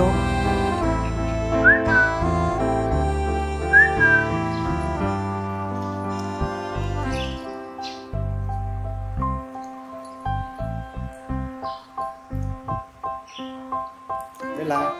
số. Đây là